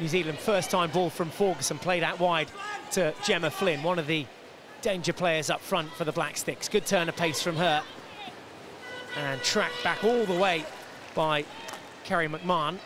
New Zealand first time ball from Ferguson played out wide to Gemma Flynn, one of the danger players up front for the Black Sticks. Good turn of pace from her. And tracked back all the way by Kerry McMahon.